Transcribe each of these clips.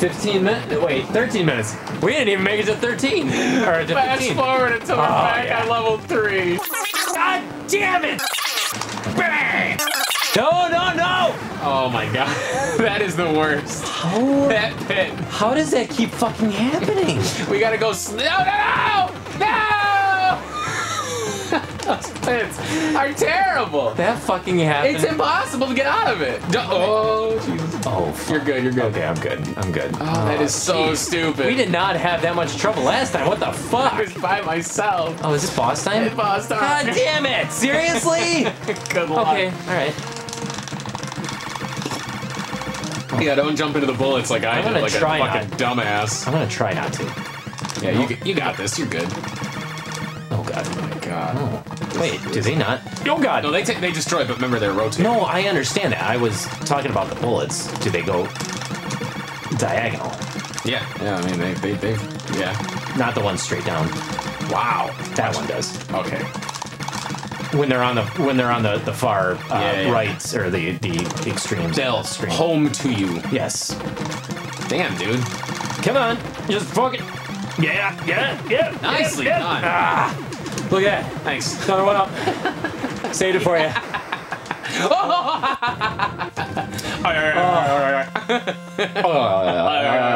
15 minutes. Wait, 13 minutes. We didn't even make it to 13. Or to Fast 15. forward until we're Oh, back yeah. at level three. God damn it! Bang! No, no, no! Oh my god. that is the worst. How, That pit. how does that keep fucking happening? We gotta go. No, no, no! No! Those pits are terrible. That fucking happened. It's impossible to get out of it. Oh, Jesus. Oh, fuck. You're good, you're good. Okay, I'm good. I'm good. Oh, that is so oh, stupid. We did not have that much trouble last time. What the fuck? I was by myself. Oh, is this boss time? It's boss time. God damn it! Seriously? Good luck. okay, alright. Yeah, don't jump into the bullets like I I'm did, like a fucking dumbass. I'm gonna try not to. Yeah, you, you got this. You're good. Oh god. Oh my god. Oh. Wait, do they not? Oh god. No, they ta- they destroy, but remember they're rotating. No, I understand that. I was talking about the bullets. Do they go diagonal? Yeah, yeah. I mean, they they they. Yeah. Not the one straight down. Wow. That one does. Okay. When they're on the when they're on the the far uh, Yeah, yeah. right or the the extremes. They'll extreme. home to you. Yes. Damn, dude. Come on, just fucking. Yeah, yeah, yeah. Nicely yeah, done. Ah, look at that. Thanks. Another one up. Saved it for you.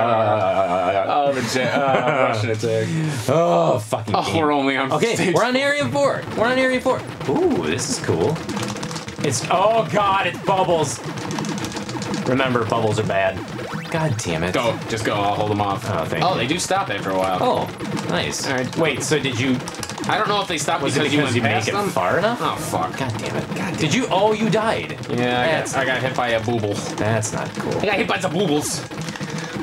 Oh, the jet, uh, Russian attack. Oh, fucking. Oh, game. we're only on Okay, stage. we're on area four. We're on area four. Ooh, this is cool. It's oh god, it's bubbles. Remember, bubbles are bad. God damn it. Go, just go. I'll hold them off. Oh, thank oh you. they do stop after a while. Oh, nice. All right. Wait, so did you? I don't know if they stopped Was because, it because you you, went make past it them. far enough? Oh fuck. God damn it. God did you? Oh, you died. Yeah, I got, I got hit by a booble. That's not cool. I got hit by the boobles.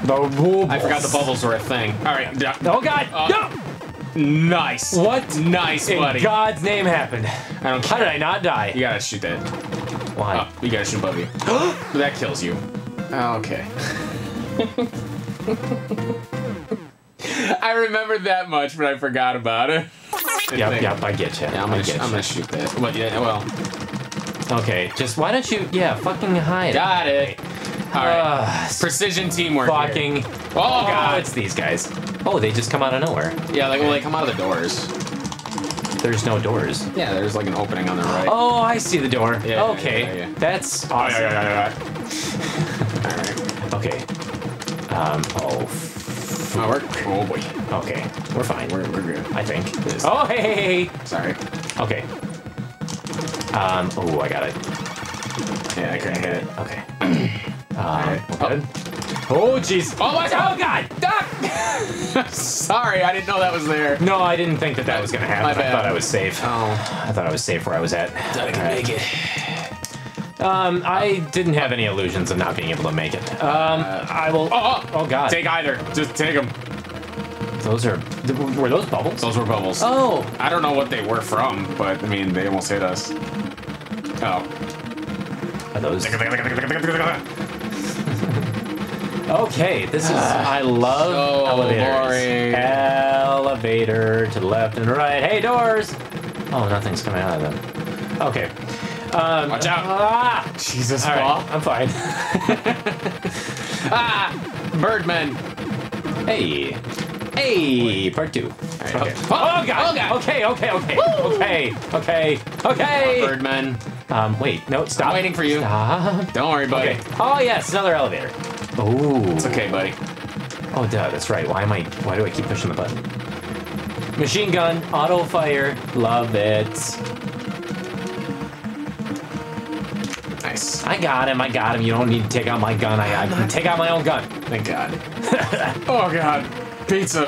I forgot the bubbles were a thing. All right. yeah. Oh god. Uh, no. Nice. What? Nice, In buddy. God's name happened. I don't How did I not die? You gotta shoot that. Why? Oh, you gotta shoot above you. that kills you. Okay. I remembered that much, but I forgot about it. Yep, yep, I get you. Yeah, I'm gonna, sh- get I'm you. gonna shoot that. But yeah, well, Okay, just why don't you? Yeah, fucking hide. got it. All right. Uh, Precision teamwork. fucking. Oh Oh, god. it's these guys. Oh, they just come out of nowhere. Yeah, like well, they come out of the doors. There's no doors. Yeah, there's like an opening on the right. Oh, I see the door. Yeah, okay, yeah, yeah. that's Oh, awesome. yeah, yeah, yeah, yeah. All right. Okay. Um. Oh. F- Oh, oh boy. Okay, we're fine. We're, we're good. I think. Oh, hey, hey, hey. Sorry. Okay. Um. Oh, I got it. Yeah, I couldn't hit it. Okay. Um. Oh. Good. Oh, jeez. Oh my god! Oh, God. Ah! Sorry, I didn't know that was there. No, I didn't think that that was gonna My happen. I thought I was safe. Oh, I thought I was safe where I was at. I can make it. Um, I didn't have any illusions of not being able to make it. Um, I will. Oh, oh, Oh God! Take either. Just take them. those are. Were those bubbles? Those were bubbles. Oh. I don't know what they were from, but I mean, they almost hit us. Oh. Are those? Okay, this is. I love So elevators. boring. Elevator to the left and right. Hey, doors. Oh, nothing's coming out of them. Okay. Um, Watch out. Ah! Jesus, All Paul. right, I'm fine. Ah! Birdman. hey. Hey, part two. right, Okay. okay. Oh, God. Oh, God. Okay, okay, okay. Okay, okay, okay. Birdman. Um, wait, no, stop. I'm waiting for you. Stop. Don't worry, buddy. Okay. Oh, yes, another elevator. Oh. It's okay, buddy. Oh, duh, that's right. Why am I? Why do I keep pushing the button? Machine gun, auto fire, love it. Nice. I got him. I got him. You don't need to take out my gun. I, I can take out my own gun. Thank God. oh God. Pizza.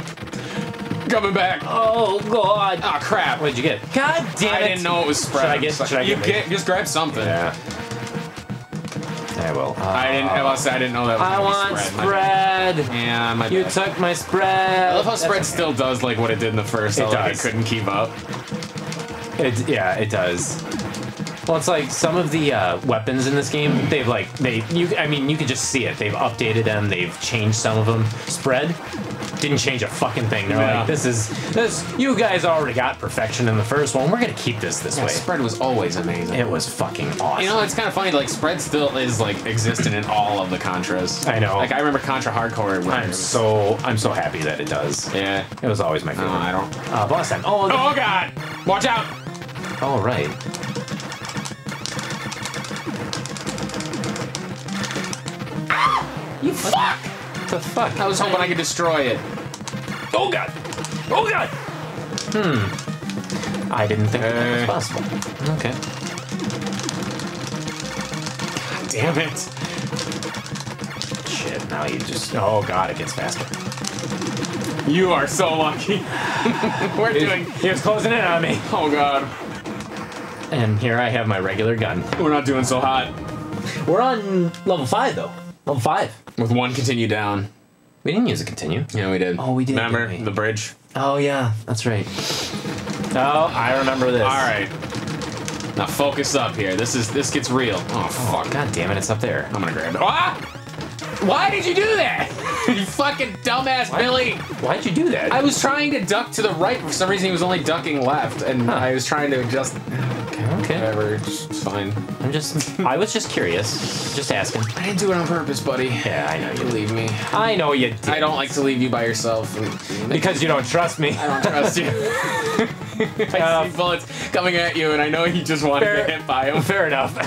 Coming back. Oh God. Oh crap. What'd you get? God damn it. I didn't know it was spread. Should I get- should I you get get just grab something. Yeah. I will. Uh, I didn't. I, was, I didn't know that. Was I want spread. Spread. Yeah, my You bad. took my spread. I love how That's spread okay. still does like what it did in the first. It I like does. it couldn't keep up. It, yeah, it does. Well, it's like some of the uh, weapons in this game. They've like they you. I mean, you could just see it. They've updated them. They've changed some of them. Spread. didn't change a fucking thing. They're Yeah. like, this is this. You guys already got perfection in the first one. We're gonna keep this this Yeah, way. spread was always amazing. It was fucking awesome. You know, it's kind of funny. Like spread still is like existent in all of the Contras. I know. Like I remember Contra Hard Corps. Where it I'm was- so I'm so happy that it does. Yeah. It was always my No, favorite. I don't. Uh, boss time. Oh, the- Oh God! Watch out! oh, right. You fuck! What the fuck? I was hoping I could destroy it. Oh god! Oh god! Hmm. I didn't think that Uh. was possible. Okay. God Damn it! Shit, now you just. Oh god, it gets faster. You are so lucky. We're doing. He was closing in on me. Oh God! And here I have my regular gun. We're not doing so hot. We're on level 5 though. Level 5. With one continue down. We didn't use a continue. Yeah, we did. Oh, we did, Remember didn't we? the bridge? Oh yeah, that's right. Oh, I remember this. All right. Now focus up here. This is this gets real. Oh fuck! God damn it, it's up there. I'm gonna grab it. Ah! Why did you do that? you fucking dumbass Billy! Why'd you do that? I was trying to duck to the right. For some reason, he was only ducking left, and I was trying to adjust. Okay, okay. Whatever, it's fine. I'm just. I was just curious. Just asking. I didn't do it on purpose, buddy. Yeah, I know you. Believe me. I know you did. I don't like to leave you by yourself. Because you don't trust me. I don't trust you. I Uh, see bullets coming at you, and I know you just want to Fair- get hit by them. Fair enough.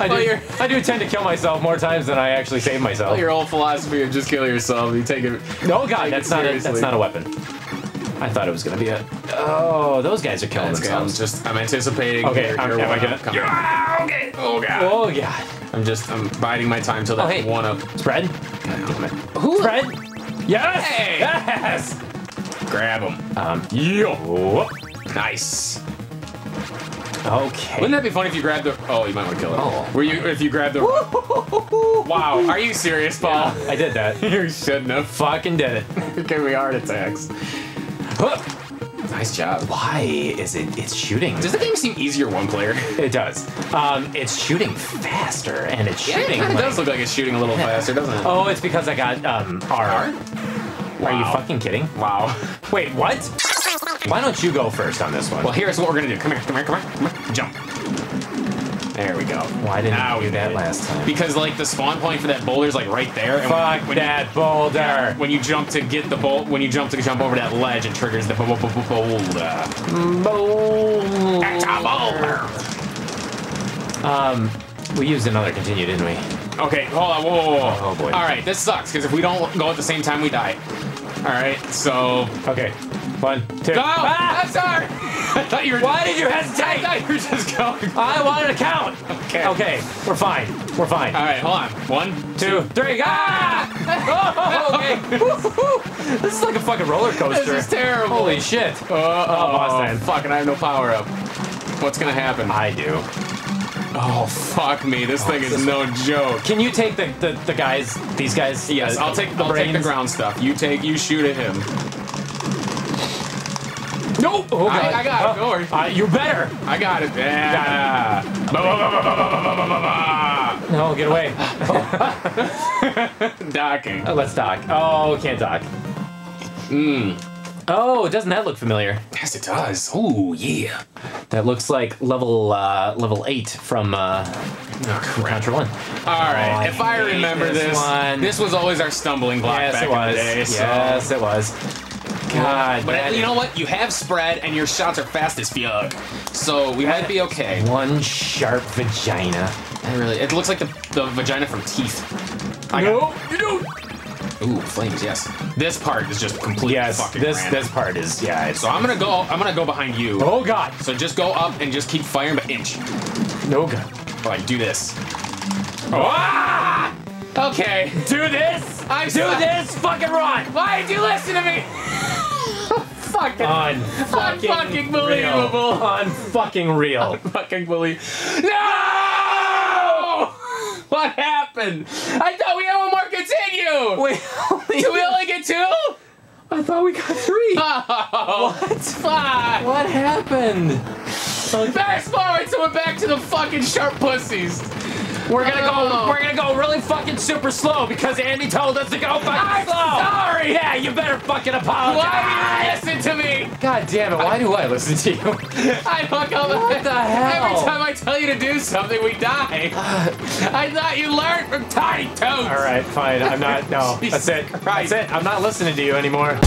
I, Well, do, you're- I do tend to kill myself more times than I actually save myself. Your old philosophy of just kill yourself. You take it. no, God, Take that's it not a, that's seriously. not a weapon. I thought it was gonna be a. Oh, those guys are killing That's good. I'm themselves. just. I'm anticipating. Okay, your- I'm- your am I one gonna- up coming. Yeah, okay. Oh god. Oh God. I'm just. I'm biding my time till that Oh, hey. one up. Spread. Who? Spread. Yes. Hey! Yes. Grab him. Um. Yo. Whoop. Nice. Okay. Wouldn't that be funny if you grabbed the? Oh, you might want to kill it. Oh. Were you? If you grabbed the? Wow. Are you serious, Paul? I did that. you shouldn't have. Fucking did it. You're giving me heart attacks. Nice job. Why is it? It's shooting. Does the game seem easier one player? It does. Um, it's shooting faster, and it's Yeah, it shooting. kind of like- does look like it's shooting a little faster, doesn't it? Oh, it's because I got um R. Are you fucking kidding? Wow. Wait, what? Why don't you go first on this one? Well, here's what we're gonna do. Come here, come here, come here, come here. Jump. There we go. Why didn't Now you we do that did last time? Because like the spawn point for that boulder's like right there. And Fuck when, that boulder. When you jump to get the bolt, when you jump to jump over that ledge, it triggers the bo- bo- bo- bo- boulder. It's a boulder. Um, we used another continue, didn't we? Okay, hold on. Whoa, whoa, whoa. Oh, boy. All right, this sucks because if we don't go at the same time, we die. All right, so Okay. One, two. go. Ah! I'm sorry. I thought you were. Why did you I hesitate? thought you were just going. I wanted to count. Okay. Okay, we're fine. We're fine. All right, hold on. One, Two, three. Ah! Oh, okay. Woo-hoo-hoo. this is like a fucking roller coaster. This is terrible. Holy shit. Uh, oh, boss time. Fuck, and I have no power up. What's gonna happen? I do. Oh, fuck me. This thing is no joke. Can you take the, the, the guys, these guys? Yes, uh, I'll take the I'll take the ground stuff. You take you shoot at him. Nope. Oh, I, I, got it. Don't worry. Uh, you better. I got it. Yeah. No, get away. Docking. Uh, let's dock. Oh, can't dock. Mmm. Oh, doesn't that look familiar? Yes, it does. Oh, yeah. That looks like level uh, level eight from, uh, oh, Contra One. All right, oh, if I, I remember this, this, this was always our stumbling block yes, back it was. in the day. Yes, so. it was. God, But you know what? You have spread, and your shots are fast as fuck. So we might be okay. one sharp vagina. I really, it looks like the, the vagina from Teeth. I No, you don't. Ooh, flames. Yes. This part is just completely Yes, fucking this random. this part is yeah. It's So I'm gonna go. I'm gonna go behind you. oh god, So just go up and just keep firing, but inch. no god. Like do this. Ah! Okay. Do this. I'm Do this. Fucking run. Why did you listen to me? Fucking. Unfucking Unfucking believable. Real. Unfucking real. fucking believe. No! What happened? I thought we had one more continue. Wait, do we only get two? I thought we got three. Oh, What? fuck! What happened? Fast forward, so we're back to the fucking sharp pussies. We're gonna Oh. go. We're gonna go really fucking super slow because Andy told us to go fucking slow. sorry. Yeah, you better fucking apologize. Why do you listen to me? God damn it! Why do I listen to you? I fuck all the What the hell? Every time I tell you to do something, we die. I thought you learned from Tiny Toads. All right, fine. I'm not. No, that's it. Christ. That's it. I'm not listening to you anymore.